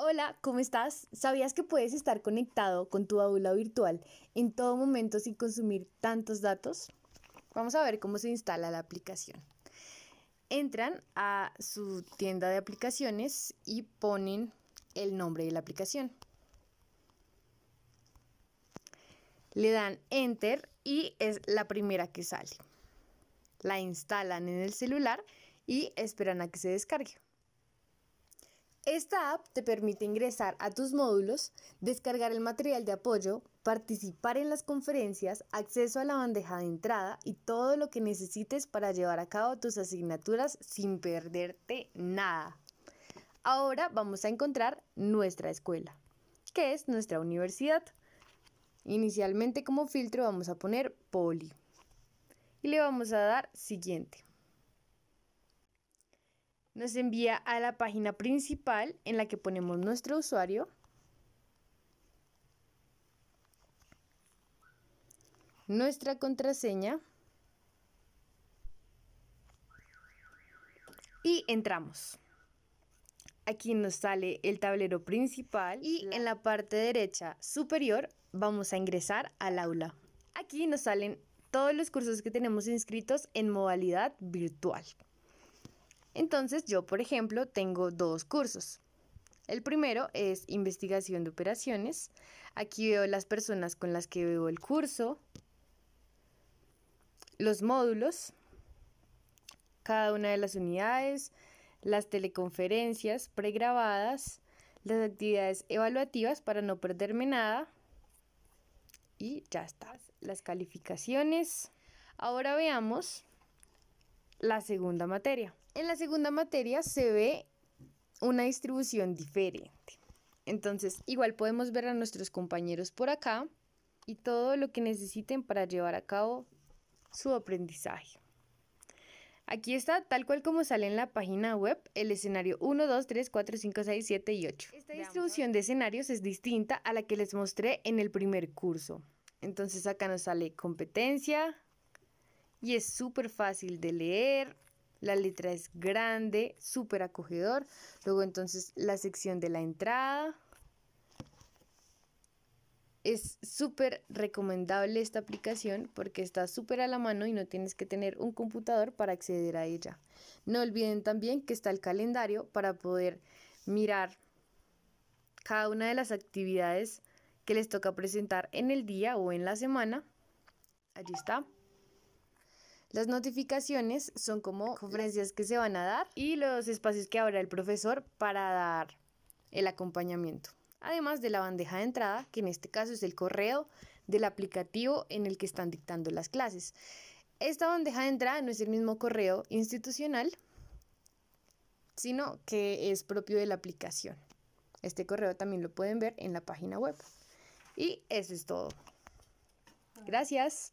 Hola, ¿cómo estás? ¿Sabías que puedes estar conectado con tu aula virtual en todo momento sin consumir tantos datos? Vamos a ver cómo se instala la aplicación. Entran a su tienda de aplicaciones y ponen el nombre de la aplicación. Le dan Enter y es la primera que sale. La instalan en el celular y esperan a que se descargue. Esta app te permite ingresar a tus módulos, descargar el material de apoyo, participar en las conferencias, acceso a la bandeja de entrada y todo lo que necesites para llevar a cabo tus asignaturas sin perderte nada. Ahora vamos a encontrar nuestra escuela, que es nuestra universidad. Inicialmente como filtro vamos a poner poli y le vamos a dar siguiente nos envía a la página principal en la que ponemos nuestro usuario. Nuestra contraseña. Y entramos. Aquí nos sale el tablero principal y en la parte derecha superior vamos a ingresar al aula. Aquí nos salen todos los cursos que tenemos inscritos en modalidad virtual. Entonces yo, por ejemplo, tengo dos cursos. El primero es investigación de operaciones. Aquí veo las personas con las que veo el curso, los módulos, cada una de las unidades, las teleconferencias pregrabadas, las actividades evaluativas para no perderme nada. Y ya está. Las calificaciones. Ahora veamos la segunda materia. En la segunda materia se ve una distribución diferente. Entonces, igual podemos ver a nuestros compañeros por acá y todo lo que necesiten para llevar a cabo su aprendizaje. Aquí está, tal cual como sale en la página web, el escenario 1, 2, 3, 4, 5, 6, 7 y 8. Esta distribución de escenarios es distinta a la que les mostré en el primer curso. Entonces acá nos sale competencia y es súper fácil de leer, la letra es grande, súper acogedor. Luego entonces la sección de la entrada. Es súper recomendable esta aplicación porque está súper a la mano y no tienes que tener un computador para acceder a ella. No olviden también que está el calendario para poder mirar cada una de las actividades que les toca presentar en el día o en la semana. Allí está. Las notificaciones son como conferencias que se van a dar y los espacios que habrá el profesor para dar el acompañamiento. Además de la bandeja de entrada, que en este caso es el correo del aplicativo en el que están dictando las clases. Esta bandeja de entrada no es el mismo correo institucional, sino que es propio de la aplicación. Este correo también lo pueden ver en la página web. Y eso es todo. Gracias.